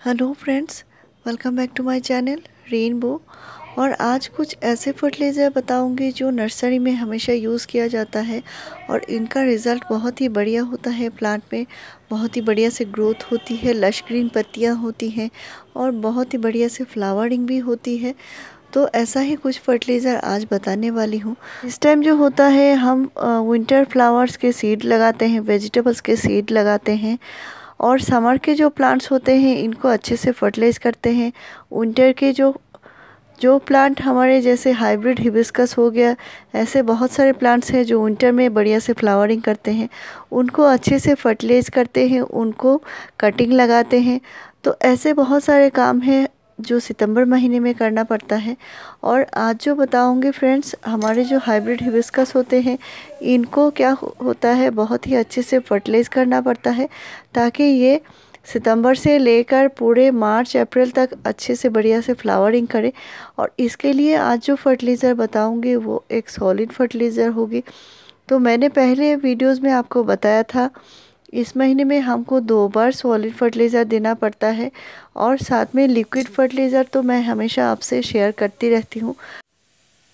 Hello friends welcome back to my channel rainbow और आज कुछ ऐसे फर्टिलाइज़र बताऊँगी जो नर्सरी में हमेशा यूज़ किया जाता है और इनका रिज़ल्ट बहुत ही बढ़िया होता है प्लांट में। बहुत ही बढ़िया से ग्रोथ होती है लश ग्रीन पत्तियाँ होती हैं और बहुत ही बढ़िया से फ्लावरिंग भी होती है। तो ऐसा ही कुछ फर्टिलाइज़र आज बताने वाली हूँ। इस टाइम जो होता है, हम विंटर फ्लावर्स के सीड लगाते हैं वेजिटेबल्स के सीड लगाते हैं। और समर के जो प्लांट्स होते हैं, इनको अच्छे से फर्टिलाइज़ करते हैं। विंटर के जो जो प्लांट हमारे जैसे हाइब्रिड हिबिस्कस हो गया, ऐसे बहुत सारे प्लांट्स हैं जो विंटर में बढ़िया से फ्लावरिंग करते हैं। उनको अच्छे से फर्टिलाइज़ करते हैं, उनको कटिंग लगाते हैं। तो ऐसे बहुत सारे काम हैं जो सितंबर महीने में करना पड़ता है। और आज जो बताऊँगी फ्रेंड्स, हमारे जो हाइब्रिड हिबिस्कस होते हैं, इनको क्या होता है, बहुत ही अच्छे से फर्टिलाइज़ करना पड़ता है, ताकि ये सितंबर से लेकर पूरे मार्च, अप्रैल तक अच्छे से बढ़िया से फ्लावरिंग करें। और इसके लिए आज जो फर्टिलाइज़र बताऊँगी, वो एक सॉलिड फर्टिलाइज़र होगी। तो मैंने पहले वीडियोज़ में आपको बताया था इस महीने में हमको दो बार सॉलिड फर्टिलाइज़र देना पड़ता है और साथ में लिक्विड फर्टिलाइज़र तो मैं हमेशा आपसे शेयर करती रहती हूँ।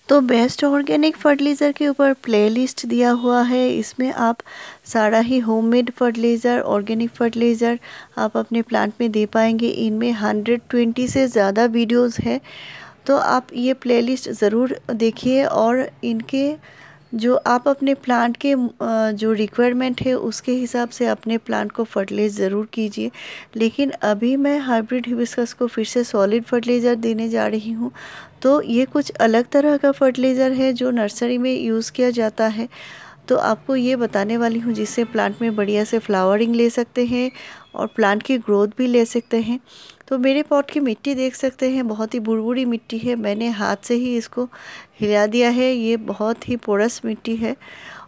तो बेस्ट ऑर्गेनिक फर्टिलाइज़र के ऊपर प्लेलिस्ट दिया हुआ है। इसमें आप सारा ही होममेड फर्टिलाइज़र ऑर्गेनिक फर्टिलाइज़र आप अपने प्लांट में दे पाएँगे। इनमें 120 से ज़्यादा वीडियोस है। तो आप ये प्लेलिस्ट ज़रूर देखिए और इनके जो आप अपने प्लांट के जो रिक्वायरमेंट है, उसके हिसाब से अपने प्लांट को फर्टिलाइज ज़रूर कीजिए। लेकिन अभी मैं हाइब्रिड हिबिस्कस को फिर से सॉलिड फर्टिलाइज़र देने जा रही हूँ। तो ये कुछ अलग तरह का फर्टिलाइज़र है जो नर्सरी में यूज़ किया जाता है। तो आपको ये बताने वाली हूँ, जिससे प्लांट में बढ़िया से फ्लावरिंग ले सकते हैं और प्लांट की ग्रोथ भी ले सकते हैं। तो मेरे पॉट की मिट्टी देख सकते हैं, बहुत ही बुड़बुड़ी मिट्टी है। मैंने हाथ से ही इसको हिला दिया है। ये बहुत ही पोरस मिट्टी है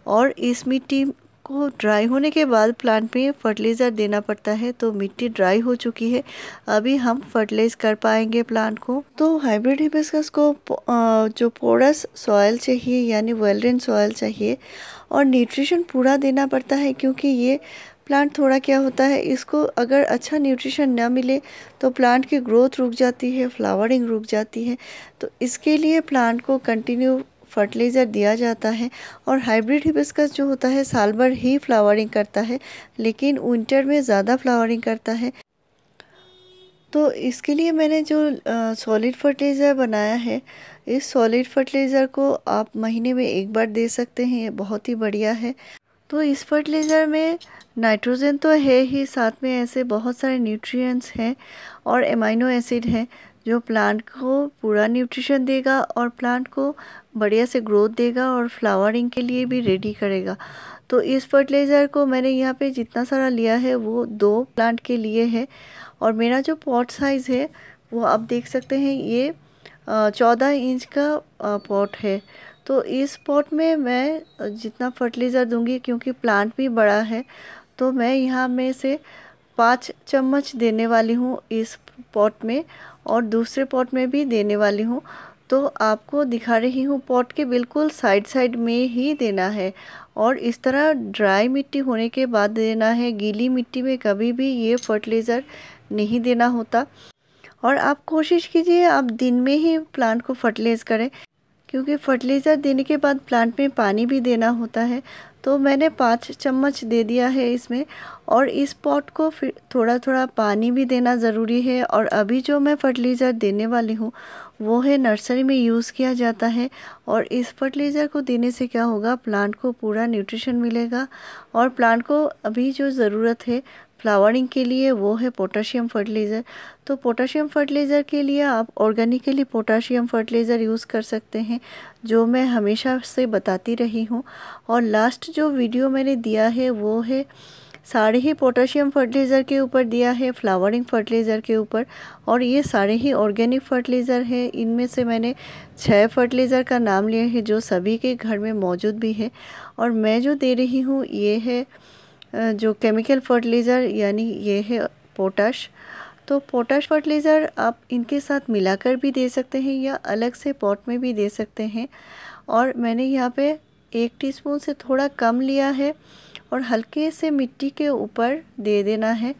और इस मिट्टी को ड्राई होने के बाद प्लांट में फर्टिलाइज़र देना पड़ता है तो मिट्टी ड्राई हो चुकी है। अभी हम फर्टिलाइज कर पाएँगे प्लांट को। तो हाइब्रिड हिबिस्कस को जो पोरस सॉयल चाहिए, यानी वेलरेन सॉयल चाहिए और न्यूट्रिशन पूरा देना पड़ता है, क्योंकि ये प्लांट थोड़ा क्या होता है, इसको अगर अच्छा न्यूट्रिशन ना मिले तो प्लांट की ग्रोथ रुक जाती है, फ्लावरिंग रुक जाती है। तो इसके लिए प्लांट को कंटिन्यू फर्टिलाइज़र दिया जाता है और हाइब्रिड हिबिस्कस जो होता है, साल भर ही फ्लावरिंग करता है, लेकिन विंटर में ज़्यादा फ्लावरिंग करता है। तो इसके लिए मैंने जो सॉलिड फर्टिलाइज़र बनाया है, इस सॉलिड फर्टिलाइज़र को आप महीने में एक बार दे सकते हैं, ये बहुत ही बढ़िया है। तो इस फर्टिलाइज़र में नाइट्रोजन तो है ही, साथ में ऐसे बहुत सारे न्यूट्रिएंट्स हैं और एमाइनो एसिड हैं जो प्लांट को पूरा न्यूट्रिशन देगा और प्लांट को बढ़िया से ग्रोथ देगा और फ्लावरिंग के लिए भी रेडी करेगा। तो इस फर्टिलाइज़र को मैंने यहाँ पे जितना सारा लिया है वो दो प्लांट के लिए है और मेरा जो पॉट साइज़ है वो आप देख सकते हैं ये चौदह इंच का पॉट है। तो इस पॉट में मैं जितना फर्टिलाइज़र दूँगी, क्योंकि प्लांट भी बड़ा है तो मैं यहाँ में से पाँच चम्मच देने वाली हूँ इस पॉट में और दूसरे पॉट में भी देने वाली हूँ। तो आपको दिखा रही हूँ पॉट के बिल्कुल साइड साइड में ही देना है और इस तरह ड्राई मिट्टी होने के बाद देना है। गीली मिट्टी में कभी भी ये फर्टिलाइज़र नहीं देना होता। और आप कोशिश कीजिए आप दिन में ही प्लांट को फर्टिलाइज़ करें। क्योंकि फर्टिलाइज़र देने के बाद प्लांट में पानी भी देना होता है तो मैंने पाँच चम्मच दे दिया है इसमें। और इस पॉट को फिर थोड़ा थोड़ा पानी भी देना ज़रूरी है। और अभी जो मैं फर्टिलाइज़र देने वाली हूँ, वो है नर्सरी में यूज़ किया जाता है। और इस फर्टिलाइज़र को देने से क्या होगा प्लांट को पूरा न्यूट्रिशन मिलेगा। और प्लांट को अभी जो ज़रूरत है फ्लावरिंग के लिए वो है पोटाशियम फर्टिलाइज़र। तो पोटाशियम फर्टिलाइज़र के लिए आप ऑर्गेनिकली पोटाशियम फर्टिलाइज़र यूज़ कर सकते हैं, जो मैं हमेशा से बताती रही हूँ। और लास्ट जो वीडियो मैंने दिया है, वो है सारे ही पोटाशियम फर्टिलाइज़र के ऊपर दिया है, फ्लावरिंग फर्टिलाइज़र के ऊपर। और ये सारे ही ऑर्गेनिक फर्टिलाइज़र है। इनमें से मैंने छः फर्टिलाइज़र का नाम लिया है, जो सभी के घर में मौजूद भी है। और मैं जो दे रही हूँ, ये है जो केमिकल फर्टिलाइज़र यानी ये है पोटाश तो पोटाश फर्टिलाइज़र आप इनके साथ मिलाकर भी दे सकते हैं या अलग से पॉट में भी दे सकते हैं। और मैंने यहाँ पे एक टीस्पून से थोड़ा कम लिया है और हल्के से मिट्टी के ऊपर दे देना है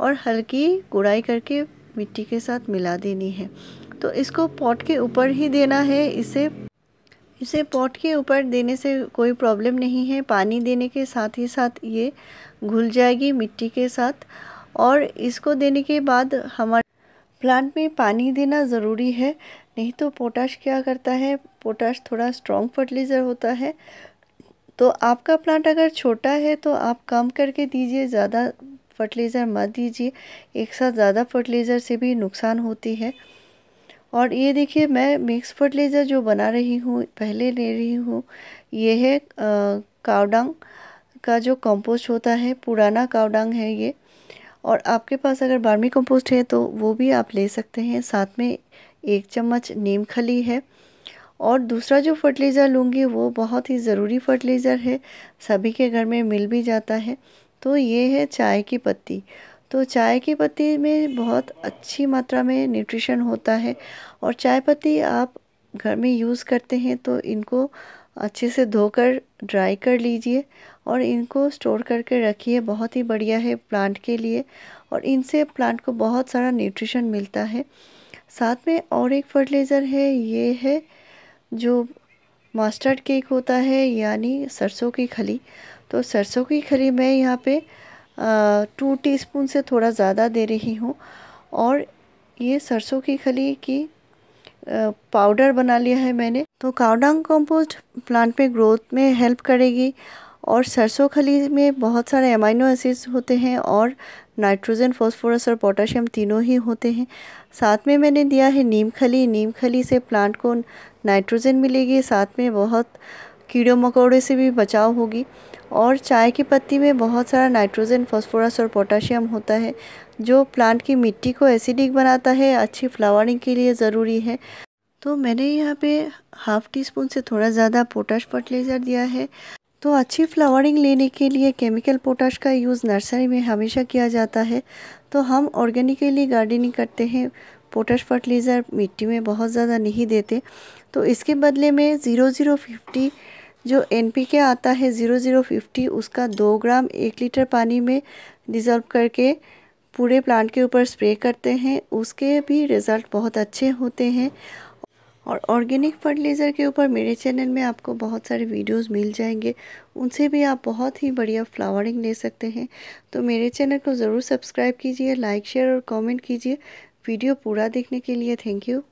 और हल्की गुड़ाई करके मिट्टी के साथ मिला देनी है। तो इसको पॉट के ऊपर ही देना है, इसे इसे पॉट के ऊपर देने से कोई प्रॉब्लम नहीं है। पानी देने के साथ ही साथ ये घुल जाएगी मिट्टी के साथ और इसको देने के बाद हमारे प्लांट में पानी देना ज़रूरी है। नहीं तो पोटाश क्या करता है? पोटाश थोड़ा स्ट्रॉन्ग फर्टिलाइज़र होता है। तो आपका प्लांट अगर छोटा है तो आप कम करके दीजिए, ज़्यादा फर्टिलाइज़र मत दीजिए। एक साथ ज़्यादा फर्टिलाइज़र से भी नुकसान होती है। और ये देखिए, मैं मिक्स फर्टिलाइज़र जो बना रही हूँ, पहले ले रही हूँ, ये है कावडंग का जो कंपोस्ट होता है, पुराना कावडंग है ये। और आपके पास अगर बार्मी कंपोस्ट है तो वो भी आप ले सकते हैं। साथ में एक चम्मच नीम खली है। और दूसरा जो फर्टिलाइज़र लूँगी, वो बहुत ही ज़रूरी फर्टिलाइज़र है। सभी के घर में मिल भी जाता है। तो ये है चाय की पत्ती। तो चाय की पत्ती में बहुत अच्छी मात्रा में न्यूट्रिशन होता है और चाय पत्ती आप घर में यूज़ करते हैं तो इनको अच्छे से धोकर ड्राई कर लीजिए और इनको स्टोर करके रखिए। बहुत ही बढ़िया है प्लांट के लिए और इनसे प्लांट को बहुत सारा न्यूट्रिशन मिलता है। साथ में और एक फर्टिलाइज़र है, ये है जो मास्टर्ड केक होता है, यानी सरसों की खली। तो सरसों की खली मैं यहाँ पे टू टीस्पून से थोड़ा ज़्यादा दे रही हूँ। और ये सरसों की खली की पाउडर बना लिया है मैंने। तो काउडंग कंपोस्ट प्लांट में ग्रोथ में हेल्प करेगी। और सरसों खली में बहुत सारे अमाइनो एसिड्स होते हैं और नाइट्रोजन फॉस्फोरस और पोटाशियम तीनों ही होते हैं। साथ में मैंने दिया है नीम खली। नीम खली से प्लांट को नाइट्रोजन मिलेगी। साथ में बहुत कीड़ों मकोड़े से भी बचाव होगी। और चाय की पत्ती में बहुत सारा नाइट्रोजन, फॉस्फोरस और पोटाशियम होता है, जो प्लांट की मिट्टी को एसिडिक बनाता है, अच्छी फ्लावरिंग के लिए ज़रूरी है। तो मैंने यहाँ पे हाफ़ टी स्पून से थोड़ा ज़्यादा पोटाश फर्टिलाइज़र दिया है। तो अच्छी फ्लावरिंग लेने के लिए केमिकल पोटाश का यूज़ नर्सरी में हमेशा किया जाता है। तो हम ऑर्गेनिकली गार्डनिंग करते हैं, पोटाश फर्टिलाइज़र मिट्टी में बहुत ज़्यादा नहीं देते। तो इसके बदले में ज़ीरो ज़ीरो फिफ्टी जो एन पी के आता है ज़ीरो ज़ीरो फिफ्टी उसका दो ग्राम एक लीटर पानी में डिज़ोल्व करके पूरे प्लांट के ऊपर स्प्रे करते हैं। उसके भी रिज़ल्ट बहुत अच्छे होते हैं। और ऑर्गेनिक फर्टिलाइज़र के ऊपर मेरे चैनल में आपको बहुत सारे वीडियोस मिल जाएँगे। उनसे भी आप बहुत ही बढ़िया फ्लावरिंग ले सकते हैं। तो मेरे चैनल को ज़रूर सब्सक्राइब कीजिए लाइक शेयर और कमेंट कीजिए। वीडियो पूरा देखने के लिए थैंक यू